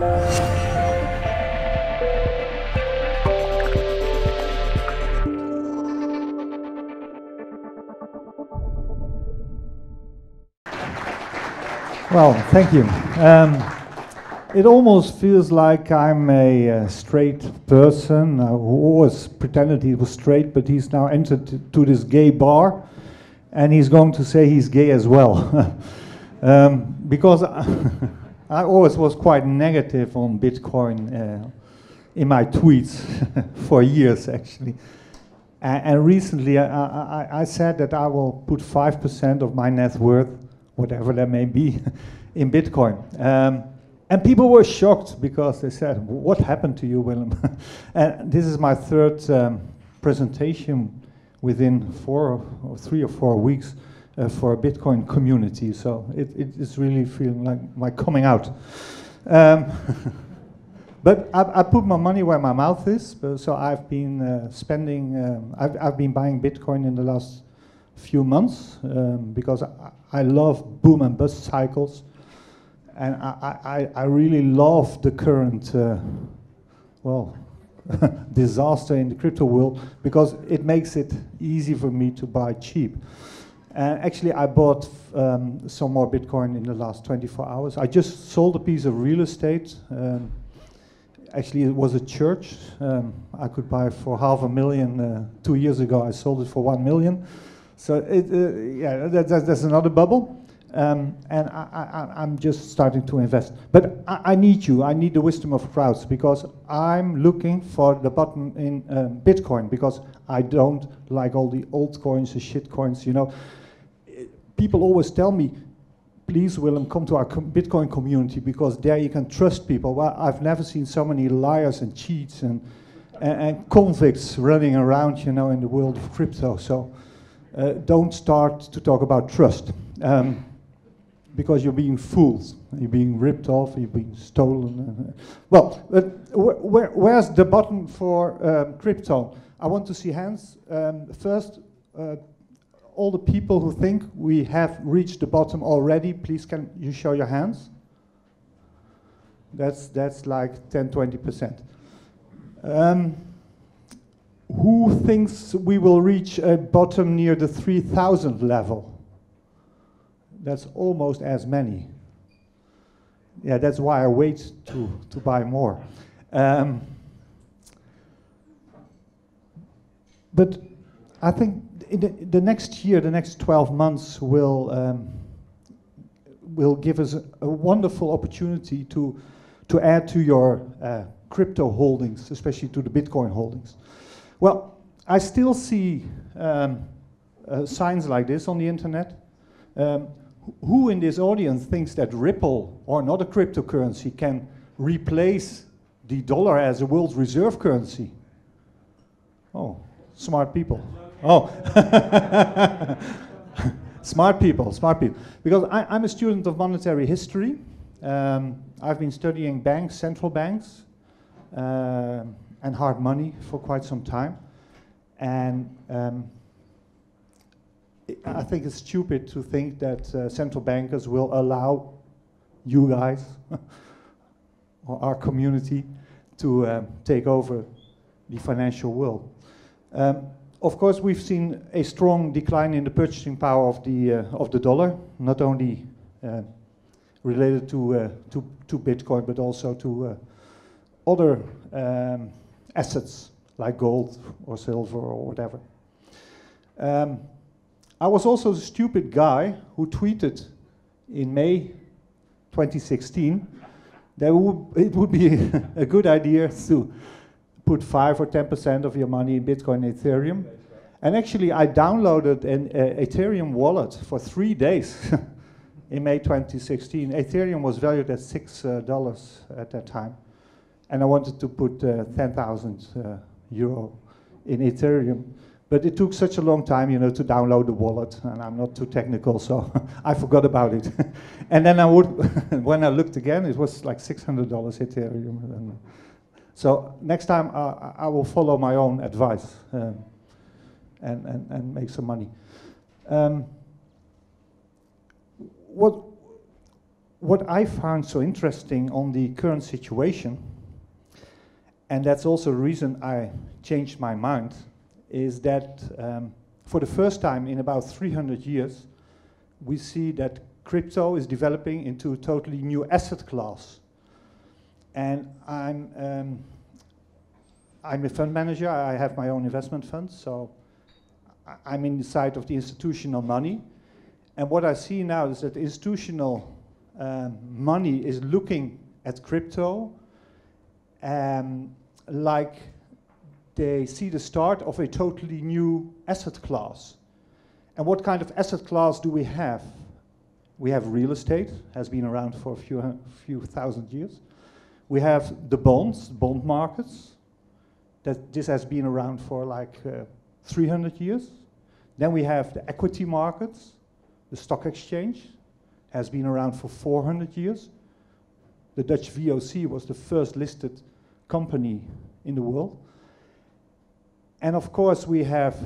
Well, thank you. Um, it almost feels like I'm a, uh, straight person uh, who always pretended he was straight, but he's now entered to, this gay bar, and he's going to say he's gay as well. um, because I, always was quite negative on Bitcoin uh, in my tweets for years, actually. And, and recently, I, I, I said that I will put 5% of my net worth whatever that may be, in Bitcoin. Um, and people were shocked because they said, What happened to you, Willem? and this is my third um, presentation within four or three or four weeks uh, for a Bitcoin community. So it, it is really feeling like my coming out. Um, but I, I, put my money where my mouth is. So I've been uh, spending, um, I've, I've been buying Bitcoin in the last few months um, because I, I, love boom and bust cycles, and I, I, I really love the current, uh, well, disaster in the crypto world because it makes it easy for me to buy cheap. And actually, I bought um, some more Bitcoin in the last 24 hours. I just sold a piece of real estate. Um, actually, it was a church. Um, I could buy for half a million uh, two years ago. I sold it for one million. So it, uh, yeah, that, that, that's another bubble. Um, and I, am just starting to invest. But I, I, need you, I need the wisdom of crowds because I'm looking for the button in um, Bitcoin because I don't like all the old coins, the shit coins, you know. People always tell me, please, Willem, come to our com Bitcoin community because there you can trust people. Well, I've never seen so many liars and cheats and, and, and convicts running around, you know, in the world of crypto. So uh, don't start to talk about trust. Um, because you're being fooled, you're being ripped off, you're being stolen. well, but wh where, where's the button for um, crypto? I want to see hands. Um, first, uh, all the people who think we have reached the bottom already, please can you show your hands? That's, that's like 10, 20%. Um, who thinks we will reach a bottom near the 3,000 level? That's almost as many. Yeah, that's why I wait to, to buy more. Um, but I think the, the, next year, the next 12 months will, um, will give us a, a, wonderful opportunity to, to add to your uh, crypto holdings, especially to the Bitcoin holdings. Well, I still see um, uh, signs like this on the internet. Um, who in this audience thinks that Ripple or another cryptocurrency can replace the dollar as a world reserve currency? Oh, smart people. Oh, smart people, smart people. Because I, am a student of monetary history. Um, I've been studying banks, central banks. Uh, and hard money for quite some time. And um, I think it's stupid to think that uh, central bankers will allow you guys or our community to um, take over the financial world. Um, of course, we've seen a strong decline in the purchasing power of the uh, of the dollar, not only uh, related to, uh, to to Bitcoin, but also to other um, assets like gold or silver or whatever. Um, I was also the stupid guy who tweeted in May 2016 that it would be a good idea to put 5 or 10% of your money in Bitcoin and Ethereum. And actually, I downloaded an uh, Ethereum wallet for three days in May 2016. Ethereum was valued at $6 uh, at that time and I wanted to put uh, 10,000 uh, euro in Ethereum. But it took such a long time, you know, to download the wallet, and I'm not too technical, so I forgot about it. and then I would, when I looked again, it was like $600 Ethereum. So next time uh, I will follow my own advice um, and, and, and make some money. Um, what what I found so interesting on the current situation, and that's also the reason I changed my mind, is that um, for the first time in about 300 years, we see that crypto is developing into a totally new asset class. And I'm, um, I'm a fund manager, I have my own investment fund, so I'm in the side of the institutional money. And what I see now is that institutional um, money is looking at crypto um, like they see the start of a totally new asset class. And what kind of asset class do we have? We have real estate, has been around for a few, few thousand years. We have the bonds, bond markets. That this has been around for like uh, 300 years. Then we have the equity markets, the stock exchange, has been around for 400 years. The Dutch VOC was the first listed company in the world. And of course, we have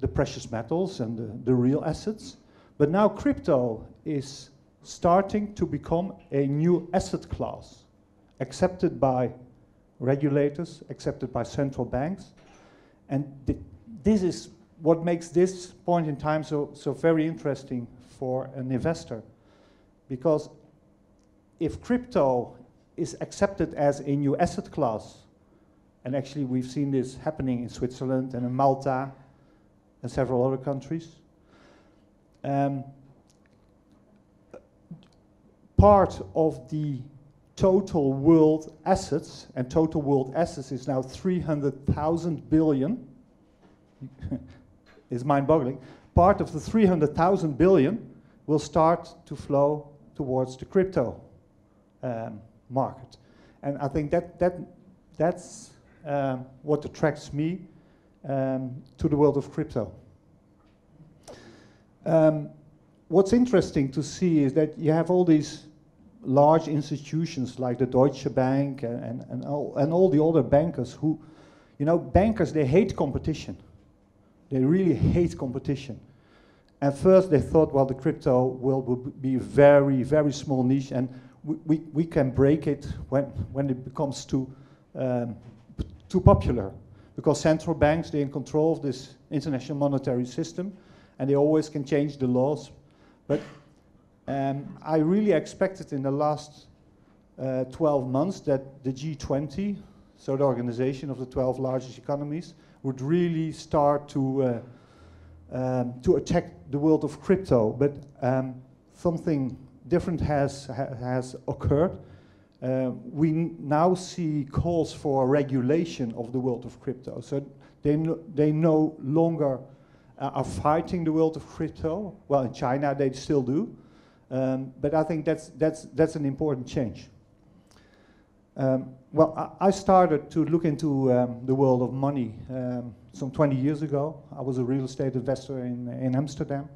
the precious metals and the, the real assets. But now crypto is starting to become a new asset class, accepted by regulators, accepted by central banks. And this is what makes this point in time so, so very interesting for an investor. Because if crypto is accepted as a new asset class, and actually we've seen this happening in Switzerland and in Malta and several other countries, um, part of the total world assets, and total world assets is now 300,000 billion, is mind-boggling, part of the 300,000 billion will start to flow towards the crypto um, market. And I think that, that that's um, what attracts me um, to the world of crypto. Um, what's interesting to see is that you have all these large institutions like the Deutsche Bank and, and, and, all, and all the other bankers who, you know, bankers, they hate competition. They really hate competition. At first, they thought, well, the crypto world will be very, very small niche, and we, we, we can break it when, when it becomes too, um, too popular. Because central banks, they're in control of this international monetary system, and they always can change the laws. But um, I really expected in the last uh, 12 months that the G20, so the organization of the 12 largest economies, would really start to uh, um, to attack the world of crypto, but um, something different has, ha has occurred. Uh, we now see calls for regulation of the world of crypto. So they, no, they no longer uh, are fighting the world of crypto. Well, in China they still do. Um, but I think that's, that's, that's an important change. Um, well, I, I, started to look into um, the world of money um, some 20 years ago. I was a real estate investor in, in Amsterdam.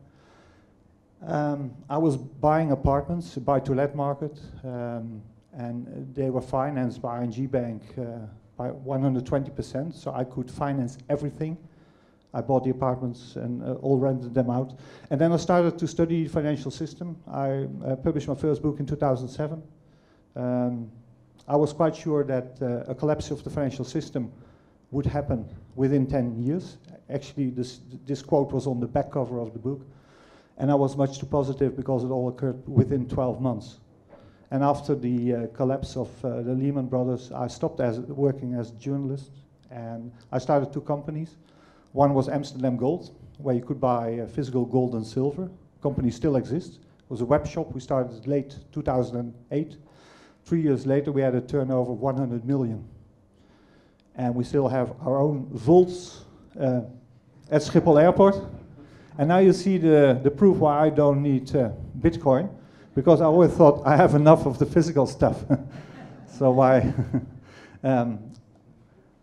Um, I was buying apartments, buy-to-let market, um, and they were financed by ING Bank uh, by 120%, so I could finance everything. I bought the apartments and uh, all rented them out. And then I started to study financial system. I uh, published my first book in 2007. Um, I was quite sure that uh, a collapse of the financial system would happen within 10 years. Actually, this, this quote was on the back cover of the book. And I was much too positive because it all occurred within 12 months. And after the uh, collapse of uh, the Lehman Brothers, I stopped as working as a journalist and I started two companies. One was Amsterdam Gold, where you could buy uh, physical gold and silver. Company still exists. It was a web shop. We started late 2008. Three years later, we had a turnover of 100 million. And we still have our own vaults uh, at Schiphol Airport. And now you see the, the proof why I don't need uh, Bitcoin, because I always thought I have enough of the physical stuff. so why? um,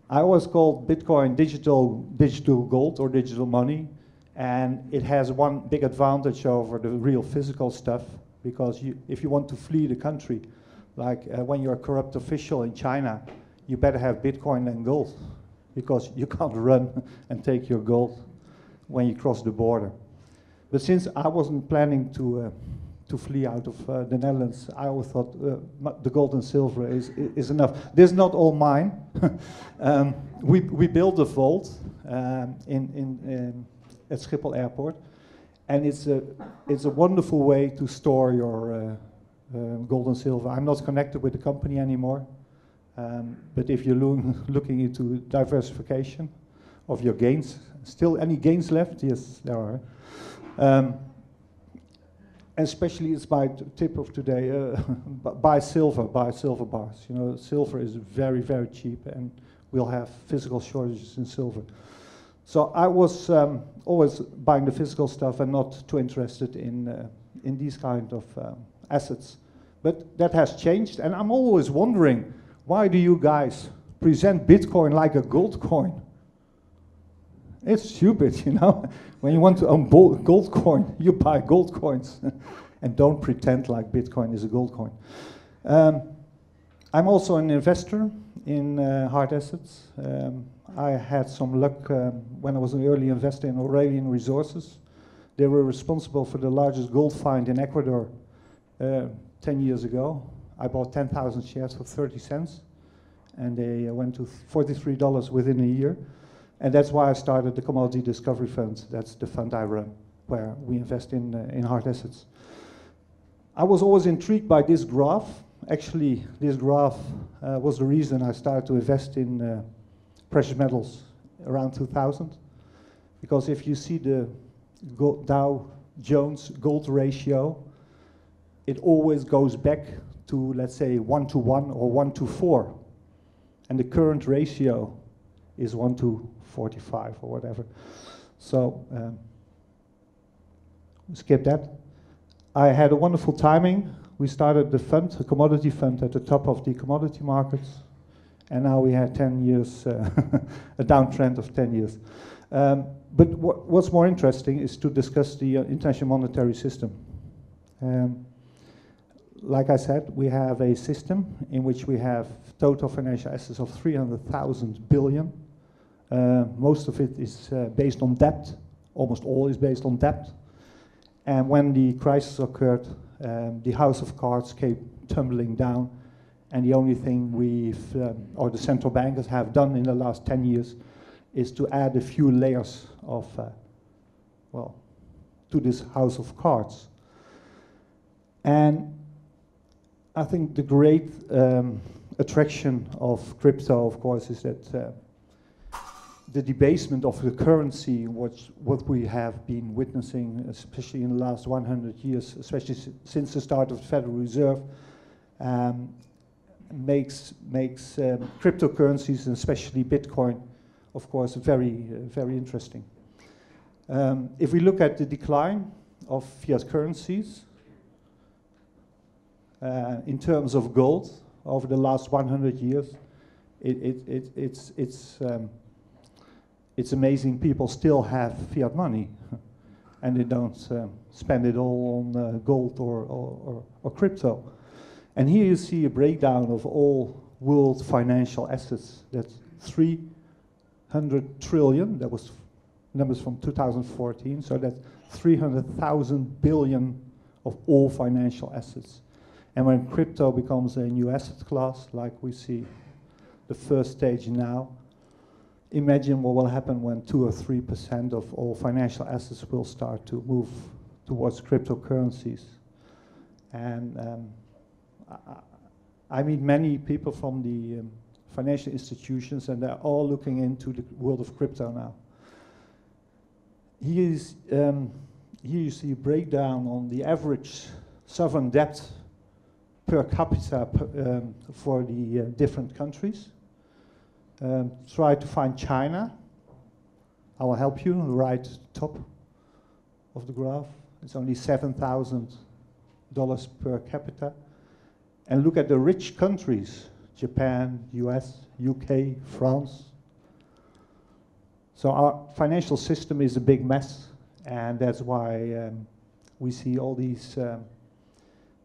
I always called Bitcoin digital, digital gold or digital money. And it has one big advantage over the real physical stuff, because you, if you want to flee the country, like uh, when you're a corrupt official in China, you better have Bitcoin and gold because you can't run and take your gold when you cross the border. But since I wasn't planning to, uh, to flee out of uh, the Netherlands. I always thought uh, the gold and silver is, is enough. This is not all mine. um, we, we built a vault um, in, in, in, at Schiphol Airport, and it's a, it's a wonderful way to store your uh, um, gold and silver. I'm not connected with the company anymore, um, but if you're lo looking into diversification of your gains, still any gains left? Yes, there are. Um, especially it's my tip of today, uh, buy silver, buy silver bars. You know, silver is very, very cheap and we'll have physical shortages in silver. So I was um, always buying the physical stuff and not too interested in, uh, in these kind of um, assets. But that has changed and I'm always wondering, why do you guys present Bitcoin like a gold coin? It's stupid, you know. when you want to own gold coin, you buy gold coins and don't pretend like Bitcoin is a gold coin. Um, I'm also an investor in uh, hard assets. Um, I had some luck um, when I was an early investor in Aurelian Resources. They were responsible for the largest gold find in Ecuador uh, 10 years ago. I bought 10,000 shares for 30 cents, and they uh, went to $43 within a year. And that's why I started the Commodity Discovery Fund. That's the fund I run, where we invest in, uh, in hard assets. I was always intrigued by this graph. Actually, this graph uh, was the reason I started to invest in uh, precious metals around 2000. Because if you see the Dow Jones gold ratio, it always goes back to, let's say, 1 to 1 or 1 to 4. And the current ratio is 1 to 45 or whatever. So um, skip that. I had a wonderful timing. We started the fund, a commodity fund, at the top of the commodity markets, and now we had 10 years, uh, a downtrend of 10 years. Um, but wh what's more interesting is to discuss the uh, international monetary system. Um, like I said, we have a system in which we have total financial assets of 300,000 billion uh, most of it is uh, based on debt. Almost all is based on debt. And when the crisis occurred, um, the house of cards came tumbling down. And the only thing we've, um, or the central bankers have done in the last 10 years, is to add a few layers of, uh, well, to this house of cards. And I think the great um, attraction of crypto, of course, is that uh, the debasement of the currency, which, what we have been witnessing, especially in the last 100 years, especially since the start of the Federal Reserve, um, makes, makes um, cryptocurrencies, and especially Bitcoin, of course, very, uh, very interesting. Um, if we look at the decline of fiat currencies, in terms of gold, over the last 100 years, it, it, it, it's, it's um, it's amazing people still have fiat money and they don't um, spend it all on uh, gold or, or, or, or, crypto. And here you see a breakdown of all world financial assets. That's 300 trillion, that was numbers from 2014, so that's 300,000 billion of all financial assets. And when crypto becomes a new asset class, like we see the first stage now, imagine what will happen when 2 or 3% of all financial assets will start to move towards cryptocurrencies. And um, I, I, meet many people from the um, financial institutions, and they're all looking into the world of crypto now. Here, is, um, here you see a breakdown on the average sovereign debt per capita per, um, for the uh, different countries um, try to find China. I will help you, on the right top of the graph. It's only $7,000 per capita. And look at the rich countries, Japan, US, UK, France. So our financial system is a big mess, and that's why um, we see all these um,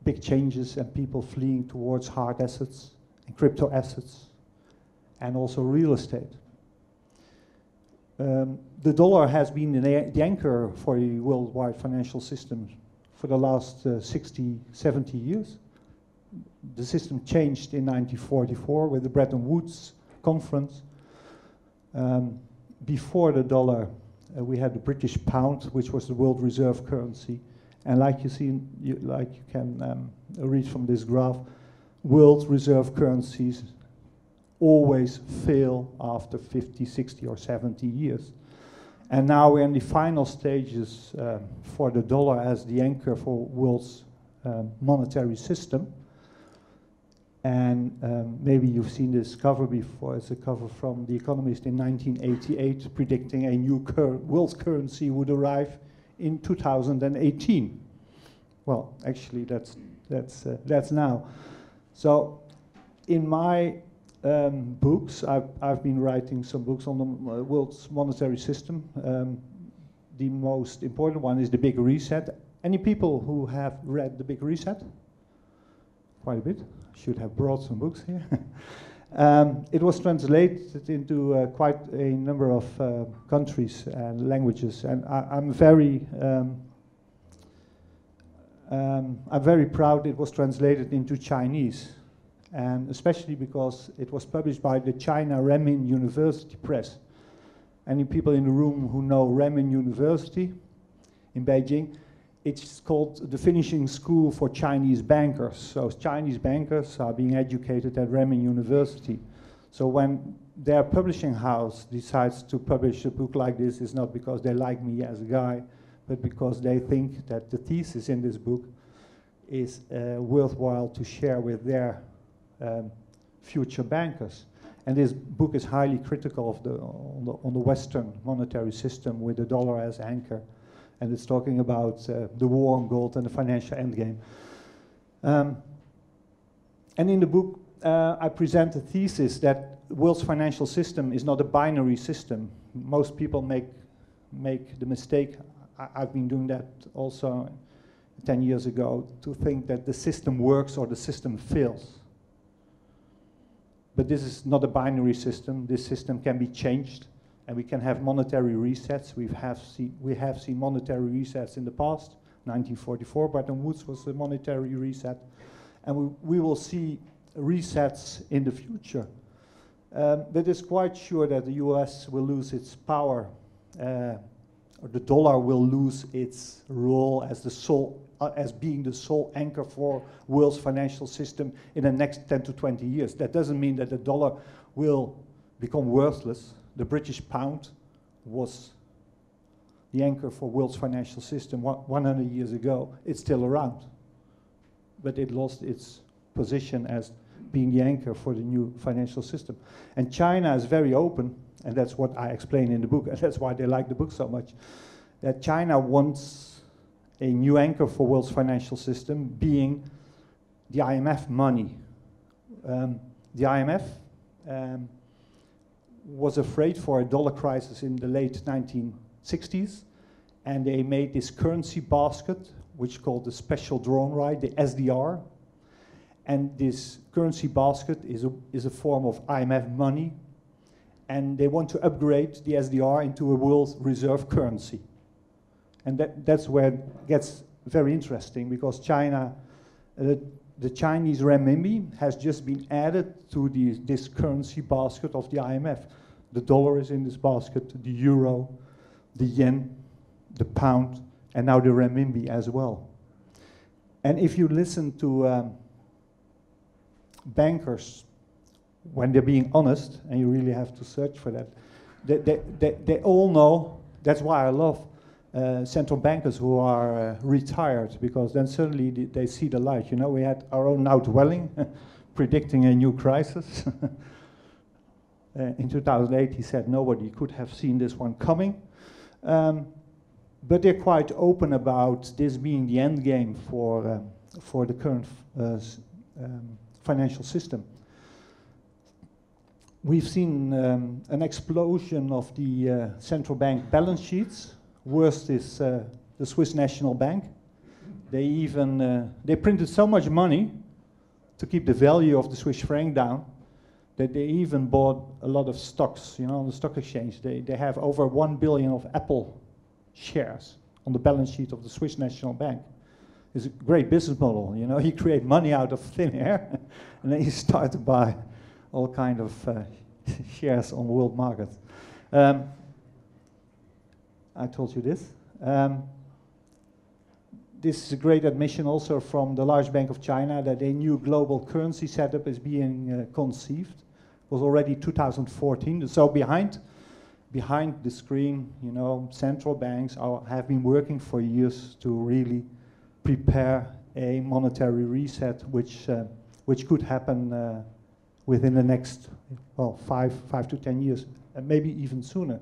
big changes and people fleeing towards hard assets and crypto assets and also real estate. Um, the dollar has been the anchor for the worldwide financial system for the last uh, 60, 70 years. The system changed in 1944 with the Bretton Woods conference. Um, before the dollar, uh, we had the British pound, which was the world reserve currency. And like you see, you, like you can um, read from this graph, world reserve currencies always fail after 50, 60, or 70 years. And now we're in the final stages uh, for the dollar as the anchor for world's um, monetary system. And um, maybe you've seen this cover before. It's a cover from The Economist in 1988, predicting a new cur world currency would arrive in 2018. Well, actually, that's, that's, uh, that's now. So, in my um, books, I've, I've been writing some books on the uh, world's monetary system. Um, the most important one is The Big Reset. Any people who have read The Big Reset? Quite a bit should have brought some books here. um, it was translated into uh, quite a number of uh, countries and languages, and I, am very um, um, I'm very proud it was translated into Chinese, and especially because it was published by the China Renmin University Press. Any people in the room who know Renmin University in Beijing? It's called the finishing school for Chinese bankers. So Chinese bankers are being educated at Renmin University. So when their publishing house decides to publish a book like this, it's not because they like me as a guy, but because they think that the thesis in this book is uh, worthwhile to share with their um, future bankers. And this book is highly critical of the on, the, on the Western monetary system with the dollar as anchor and it's talking about uh, the war on gold and the financial endgame. Um, and in the book, uh, I present a thesis that the world's financial system is not a binary system. Most people make, make the mistake, I, I've been doing that also 10 years ago, to think that the system works or the system fails. But this is not a binary system. This system can be changed and we can have monetary resets. We've have see, we have seen monetary resets in the past. 1944, Bretton Woods was a monetary reset. And we, we will see resets in the future. Um, but it's quite sure that the US will lose its power, uh, or the dollar will lose its role as the sole, uh, as being the sole anchor for world's financial system in the next 10 to 20 years. That doesn't mean that the dollar will become worthless the British pound was the anchor for world's financial system 100 years ago. It's still around, but it lost its position as being the anchor for the new financial system. And China is very open, and that's what I explain in the book, and that's why they like the book so much, that China wants a new anchor for world's financial system being the IMF money. Um, the IMF um, was afraid for a dollar crisis in the late 1960s, and they made this currency basket, which called the special drawing right, the SDR. And this currency basket is a, is a form of IMF money, and they want to upgrade the SDR into a world reserve currency. And that, that's where it gets very interesting because China, uh, the Chinese renminbi has just been added to the, this currency basket of the IMF. The dollar is in this basket, the euro, the yen, the pound, and now the renminbi as well. And if you listen to um, bankers when they're being honest, and you really have to search for that, they, they, they, they all know, that's why I love uh, central bankers who are uh, retired, because then suddenly they see the light. You know, we had our own Nout Wellink predicting a new crisis. Uh, in 2008, he said nobody could have seen this one coming. Um, but they're quite open about this being the end game for, um, for the current uh, um, financial system. We've seen um, an explosion of the uh, central bank balance sheets. Worst is uh, the Swiss National Bank. They even uh, they printed so much money to keep the value of the Swiss franc down that they even bought a lot of stocks, you know, on the stock exchange. They, they have over 1 billion of Apple shares on the balance sheet of the Swiss National Bank. It's a great business model. You know, he create money out of thin air, and then he start to buy all kind of uh, shares on world markets. Um, I told you this. Um, this is a great admission also from the large bank of China that a new global currency setup is being uh, conceived. Was already 2014. So behind, behind the screen, you know, central banks are, have been working for years to really prepare a monetary reset, which uh, which could happen uh, within the next well five five to ten years, and maybe even sooner.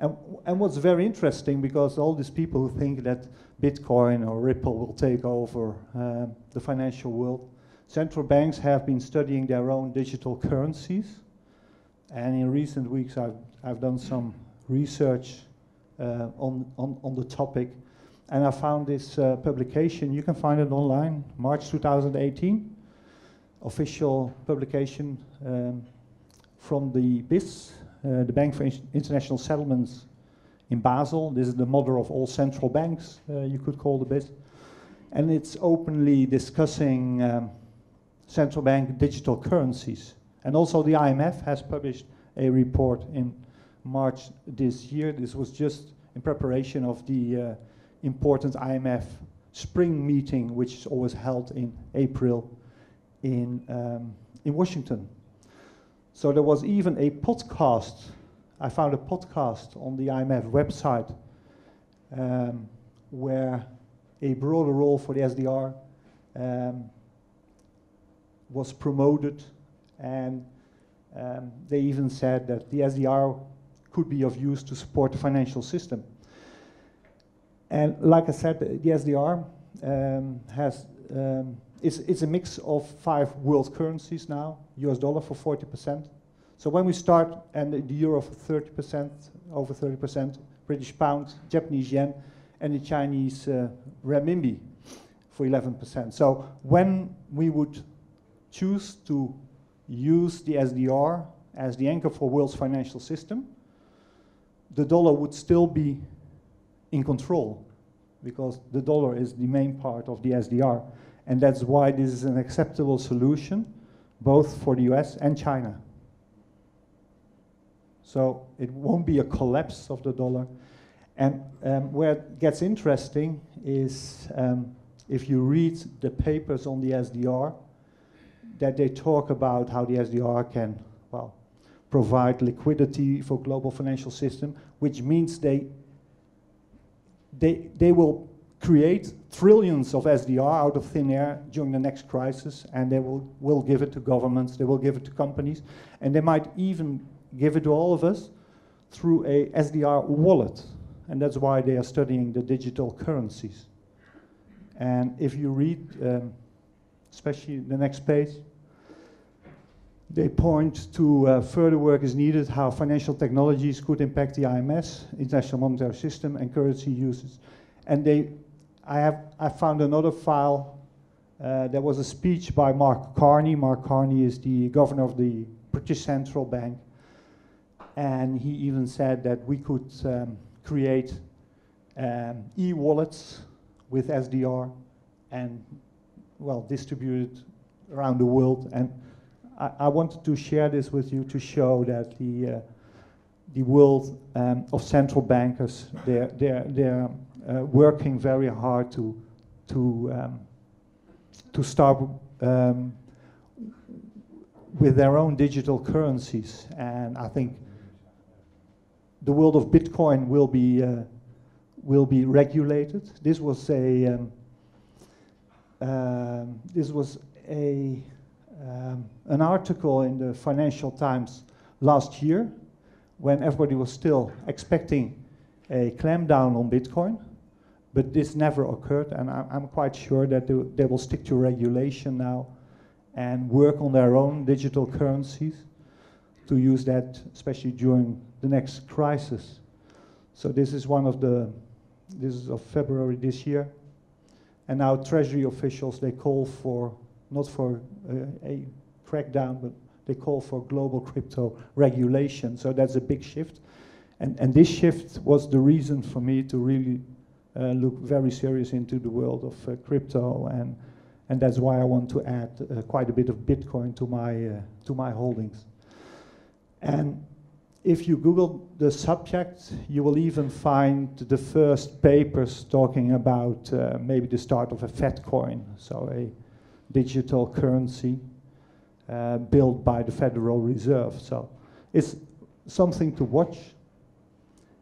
And, and what's very interesting, because all these people who think that Bitcoin or Ripple will take over uh, the financial world, central banks have been studying their own digital currencies. And in recent weeks, I've, I've done some research uh, on, on, on the topic. And I found this uh, publication, you can find it online, March 2018, official publication um, from the BIS, uh, the Bank for International Settlements in Basel. This is the mother of all central banks, uh, you could call the BIS. And it's openly discussing um, central bank digital currencies. And also the IMF has published a report in March this year. This was just in preparation of the uh, important IMF spring meeting, which is always held in April in, um, in Washington. So there was even a podcast. I found a podcast on the IMF website um, where a broader role for the SDR um, was promoted, and um, they even said that the SDR could be of use to support the financial system. And like I said, the SDR um, has um, it's, it's a mix of five world currencies now, US dollar for 40%. So when we start, and the euro for 30%, over 30%, British pound, Japanese yen, and the Chinese uh, renminbi for 11%. So when we would choose to use the SDR as the anchor for world's financial system, the dollar would still be in control because the dollar is the main part of the SDR. And that's why this is an acceptable solution, both for the US and China. So it won't be a collapse of the dollar. And um, where it gets interesting is um, if you read the papers on the SDR, that they talk about how the SDR can, well, provide liquidity for global financial system, which means they, they, they will create trillions of SDR out of thin air during the next crisis, and they will, will give it to governments, they will give it to companies, and they might even give it to all of us through a SDR wallet. And that's why they are studying the digital currencies. And if you read, um, especially the next page, they point to uh, further work is needed how financial technologies could impact the IMS, International Monetary System, and currency uses. And they I have I found another file. Uh, there was a speech by Mark Carney. Mark Carney is the governor of the British Central Bank, and he even said that we could um, create um, e-wallets with SDR and well distributed around the world. And I, I, wanted to share this with you to show that the uh, the world um, of central bankers, they're, they're, they're uh, working very hard to to um, to start um, with their own digital currencies, and I think the world of Bitcoin will be uh, will be regulated. This was a um, uh, this was a um, an article in the Financial Times last year when everybody was still expecting a clampdown on Bitcoin. But this never occurred, and I, am quite sure that they, they, will stick to regulation now and work on their own digital currencies to use that, especially during the next crisis. So this is one of the, this is of February this year. And now Treasury officials, they call for, not for uh, a crackdown, but they call for global crypto regulation. So that's a big shift. And, and this shift was the reason for me to really uh, look very serious into the world of uh, crypto, and and that's why I want to add uh, quite a bit of Bitcoin to my uh, to my holdings. And if you Google the subject, you will even find the first papers talking about uh, maybe the start of a Fedcoin, so a digital currency uh, built by the Federal Reserve. So it's something to watch.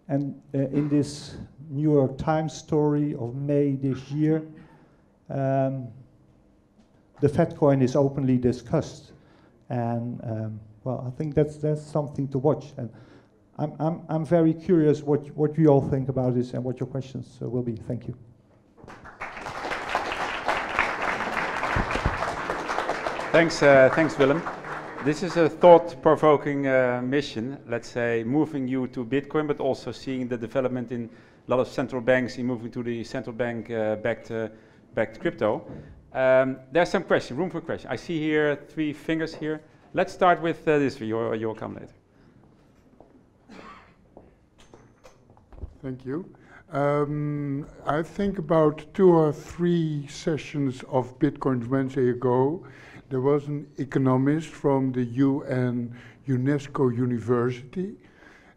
And uh, in this New York Times story of May this year, um, the Fedcoin is openly discussed. And um, well, I think that's, that's something to watch. And I'm, I'm, I'm very curious what, what you all think about this and what your questions uh, will be. Thank you. Thanks, uh, thanks Willem. This is a thought-provoking uh, mission, let's say, moving you to Bitcoin, but also seeing the development in a lot of central banks in moving to the central bank-backed uh, backed crypto. Um, there's some question, room for question. I see here three fingers here. Let's start with uh, this, you'll, you'll come later. Thank you. Um, I think about two or three sessions of Bitcoin Wednesday ago, there was an economist from the UN UNESCO University,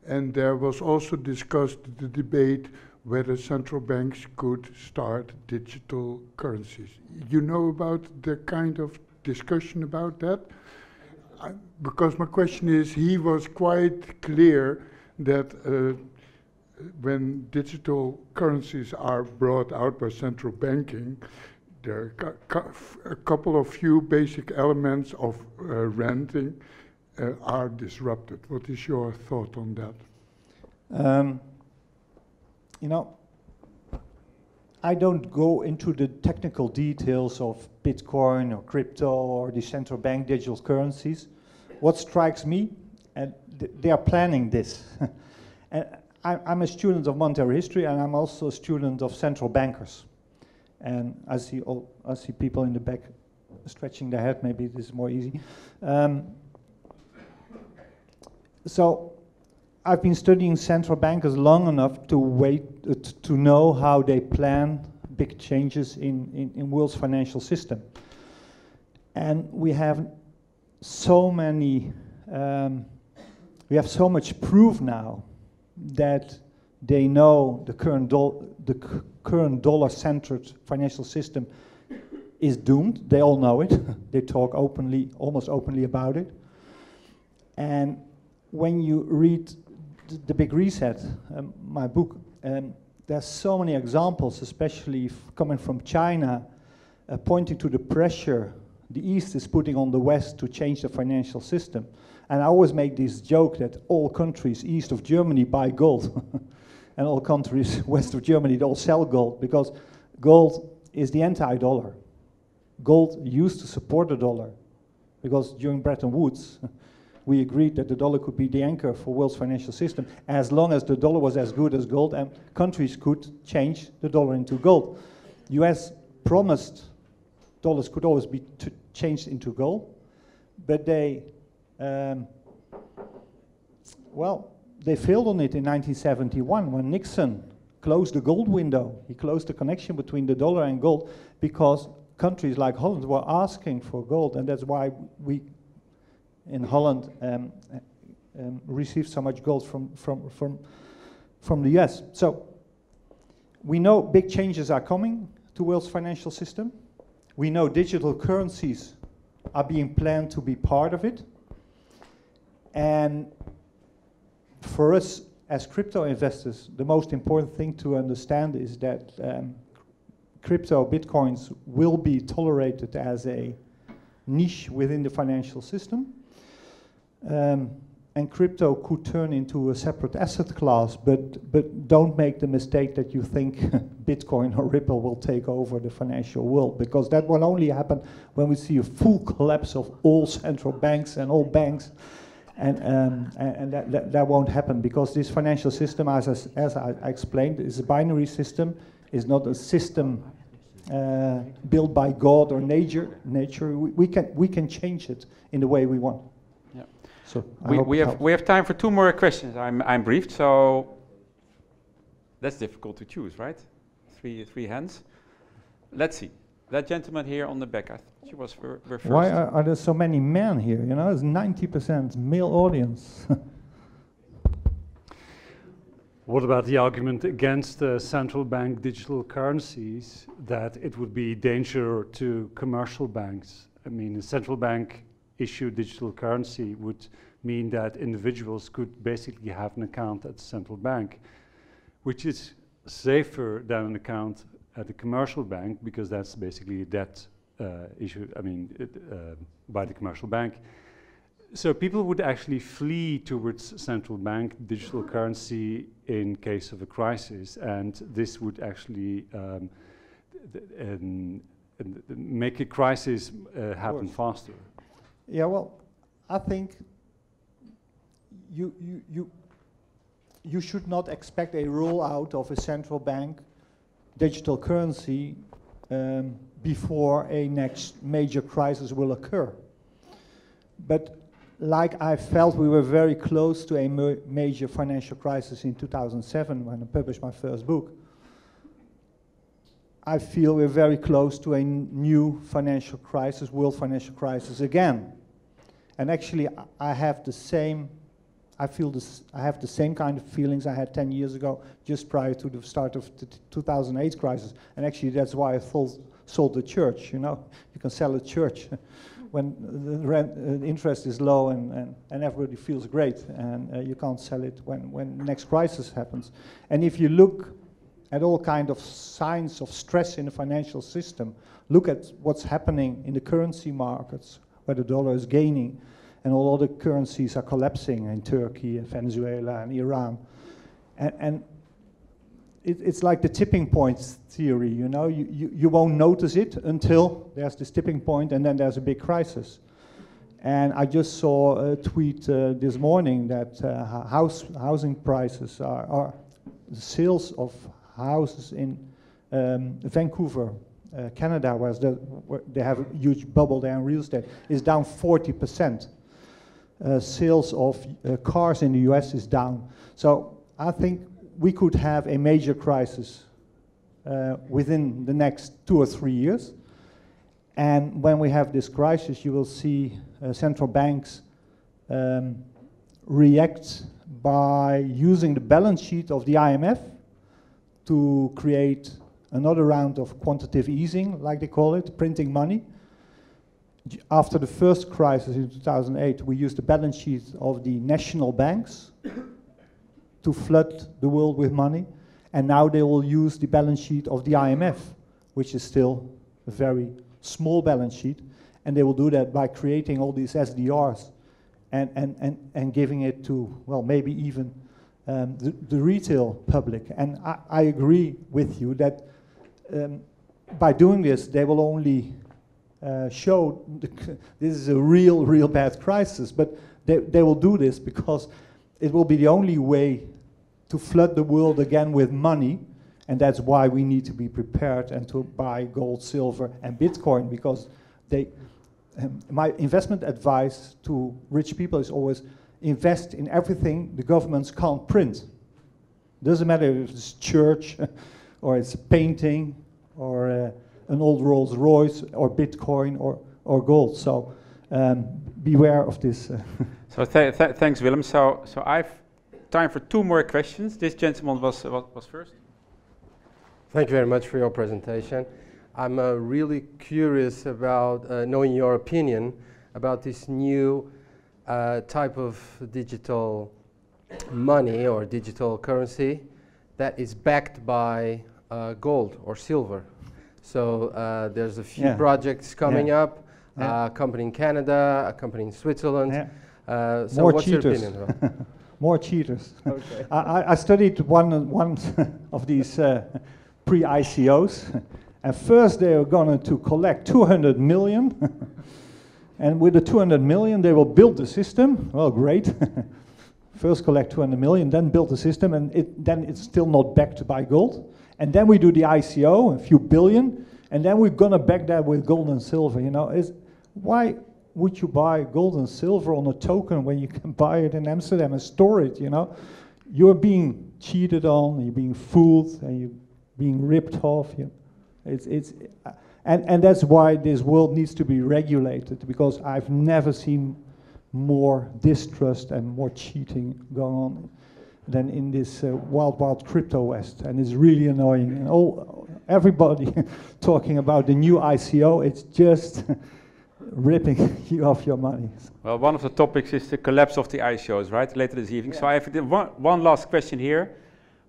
and there was also discussed the debate whether central banks could start digital currencies. You know about the kind of discussion about that? I, because my question is, he was quite clear that uh, when digital currencies are brought out by central banking, there are a couple of few basic elements of uh, renting uh, are disrupted. What is your thought on that? Um, you know, I don't go into the technical details of Bitcoin or crypto or the central bank digital currencies. What strikes me, and th they are planning this. and I, I'm a student of monetary history, and I'm also a student of central bankers. And I see all, I see people in the back stretching their head. Maybe this is more easy. Um, so I've been studying central bankers long enough to wait uh, to know how they plan big changes in, in, in world's financial system. And we have so many, um, we have so much proof now that they know the current, the current dollar-centered financial system is doomed. They all know it. they talk openly, almost openly about it. And when you read The Big Reset, um, my book, um, there's so many examples, especially coming from China, uh, pointing to the pressure the East is putting on the West to change the financial system. And I always make this joke that all countries east of Germany buy gold. and all countries west of Germany, they all sell gold because gold is the anti-dollar. Gold used to support the dollar because during Bretton Woods, we agreed that the dollar could be the anchor for world's financial system as long as the dollar was as good as gold and countries could change the dollar into gold. US promised dollars could always be changed into gold, but they, um, well, they failed on it in 1971 when Nixon closed the gold window. He closed the connection between the dollar and gold because countries like Holland were asking for gold, and that's why we in Holland um, um, received so much gold from, from, from, from the US. So we know big changes are coming to world's financial system. We know digital currencies are being planned to be part of it. And for us as crypto investors, the most important thing to understand is that um, crypto bitcoins will be tolerated as a niche within the financial system. Um, and crypto could turn into a separate asset class, but, but don't make the mistake that you think Bitcoin or Ripple will take over the financial world, because that will only happen when we see a full collapse of all central banks and all banks and, um, and that, that, that, won't happen because this financial system, as, I, as I explained, is a binary system, is not a system uh, built by God or nature. Nature, we, we, can we can change it in the way we want. Yeah. So we, we have we have time for two more questions. I'm I'm briefed, so that's difficult to choose, right? three, three hands. Let's see. That gentleman here on the back, I think she was were, were first. Why are, are there so many men here? You know, it's 90% male audience. What about the argument against uh, central bank digital currencies that it would be danger to commercial banks? I mean, a central bank issued digital currency would mean that individuals could basically have an account at the central bank, which is safer than an account at a commercial bank because that's basically a debt issue, I mean, it, uh, by the commercial bank. So people would actually flee towards central bank digital currency in case of a crisis, and this would actually um, um, make a crisis uh, happen faster. Yeah, well, I think you, you, you, you should not expect a rollout of a central bank digital currency um, before a next major crisis will occur. But like I felt we were very close to a ma major financial crisis in 2007 when I published my first book, I feel we're very close to a new financial crisis, world financial crisis again. And actually, I have the same, I feel this, I have the same kind of feelings I had 10 years ago, just prior to the start of the 2008 crisis. And actually, that's why I sold, sold the church, you know. You can sell a church. when the rent, uh, interest is low and, and, and everybody feels great, and uh, you can't sell it when, when next crisis happens. And if you look at all kind of signs of stress in the financial system, look at what's happening in the currency markets, where the dollar is gaining, and all other currencies are collapsing in Turkey and Venezuela and Iran. And, and it, it's like the tipping point theory, you know, you, you, you won't notice it until there's this tipping point and then there's a big crisis. And I just saw a tweet uh, this morning that uh, house, housing prices are, are, the sales of houses in um, Vancouver, uh, Canada, where, the, where, they have a huge bubble there in real estate, is down 40%. Uh, sales of uh, cars in the US is down. So I think we could have a major crisis uh, within the next two or three years. And when we have this crisis, you will see uh, central banks um, react by using the balance sheet of the IMF to create another round of quantitative easing, like they call it, printing money. After the first crisis in 2008, we used the balance sheet of the national banks to flood the world with money. And now they will use the balance sheet of the IMF, which is still a very small balance sheet. And they will do that by creating all these SDRs and, and, and, and giving it to, well, maybe even um, the, the, retail public. And I, I agree with you that um, by doing this, they will only uh, show this is a real, real bad crisis. But they, they will do this because it will be the only way to flood the world again with money. And that's why we need to be prepared and to buy gold, silver, and Bitcoin because they. Um, my investment advice to rich people is always invest in everything the governments can't print. Doesn't matter if it's church or it's a painting or uh, an old Rolls Royce or Bitcoin or, or gold. So um, beware of this. So th th thanks, Willem. So, so I've time for two more questions. This gentleman was, uh, was first. Thank you very much for your presentation. I'm uh, really curious about uh, knowing your opinion about this new uh, type of digital money or digital currency that is backed by uh, gold or silver. So uh, there's a few yeah. projects coming yeah. up, yeah. a company in Canada, a company in Switzerland. So More what's cheaters. your opinion? more cheaters. Okay. I, I, studied one, one of these uh, pre-ICOs. and first they were going to collect 200 million. and with the 200 million, they will build the system. Well, great. first collect 200 million, then build the system, and it, then it's still not backed by gold. And then we do the ICO, a few billion, and then we're going to back that with gold and silver. You know, is why would you buy gold and silver on a token when you can buy it in Amsterdam and store it, you know? You're being cheated on, you're being fooled, and you're being ripped off. You know. It's, it's, uh, and, and that's why this world needs to be regulated because I've never seen more distrust and more cheating going on than in this uh, wild, wild crypto west, and it's really annoying. And all everybody talking about the new ICO, it's just ripping you off your money. Well, one of the topics is the collapse of the ICOs, right? Later this evening. Yeah. So I have one, one last question here,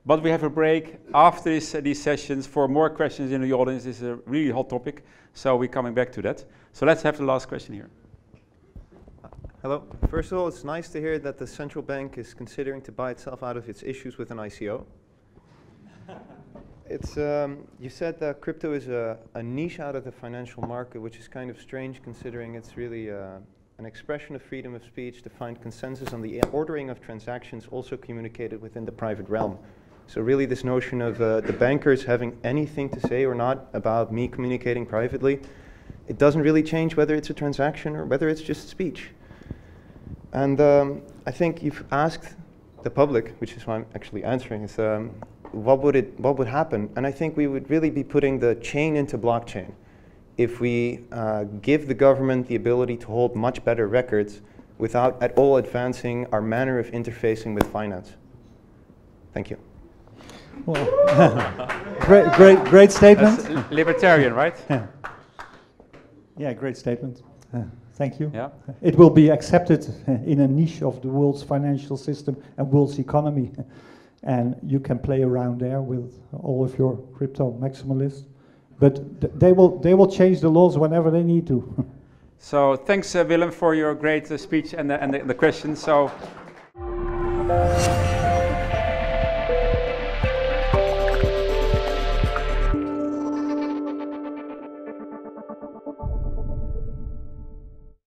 but we have a break after this, uh, these sessions for more questions in the audience. This is a really hot topic, so we're coming back to that. So let's have the last question here. Hello. First of all, it's nice to hear that the central bank is considering to buy itself out of its issues with an ICO. it's, um, you said that crypto is a, a, niche out of the financial market, which is kind of strange considering it's really uh, an expression of freedom of speech to find consensus on the ordering of transactions also communicated within the private realm. So really this notion of uh, the bankers having anything to say or not about me communicating privately, it doesn't really change whether it's a transaction or whether it's just speech. And um, I think you've asked the public, which is why I'm actually answering, is um, what would it what would happen? And I think we would really be putting the chain into blockchain if we uh, give the government the ability to hold much better records without at all advancing our manner of interfacing with finance. Thank you. Well, great, great, great statement. That's libertarian, right? Yeah. yeah, great statement. Thank you. Yeah. It will be accepted in a niche of the world's financial system and world's economy. And you can play around there with all of your crypto maximalists. But th they, will, they will change the laws whenever they need to. so thanks, uh, Willem, for your great uh, speech and, the, and the, the questions. So.